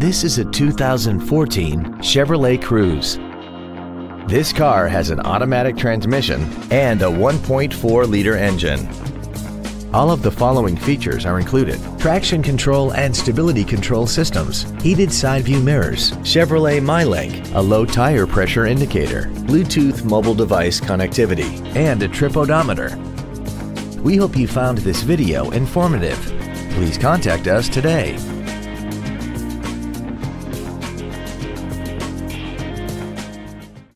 This is a 2014 Chevrolet Cruze. This car has an automatic transmission and a 1.4-liter engine. All of the following features are included. Traction control and stability control systems, heated side view mirrors, Chevrolet MyLink, a low tire pressure indicator, Bluetooth mobile device connectivity, and a trip odometer. We hope you found this video informative. Please contact us today.